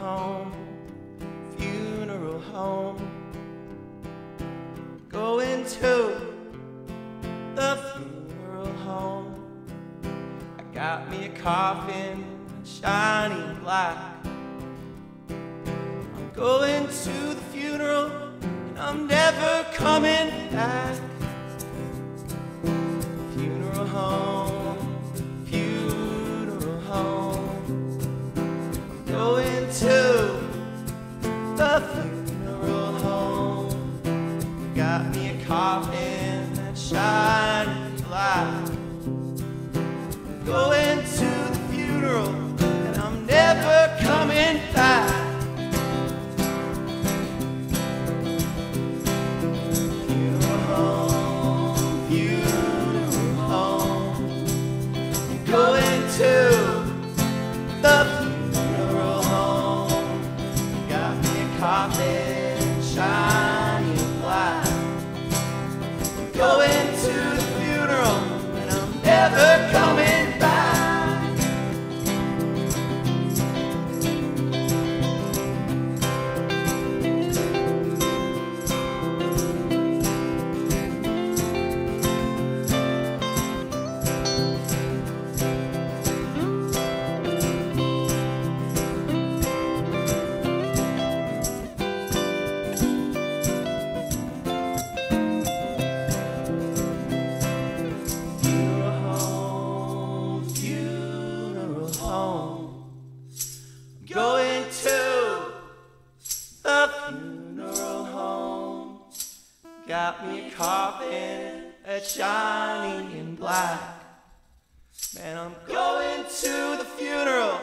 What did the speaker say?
home, funeral home. Going to the funeral home. I got me a coffin, shiny black. I'm going to the funeral, and I'm never coming back. A coffin that's shiny black. Going to the funeral, and I'm never coming back. Going to the funeral home. Got me a coffin, home. Going to the funeral home. Got me a coffin that's shiny and black. Man, I'm going to the funeral.